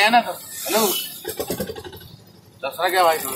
भैया ना तो हेलो दसरा क्या भाई तू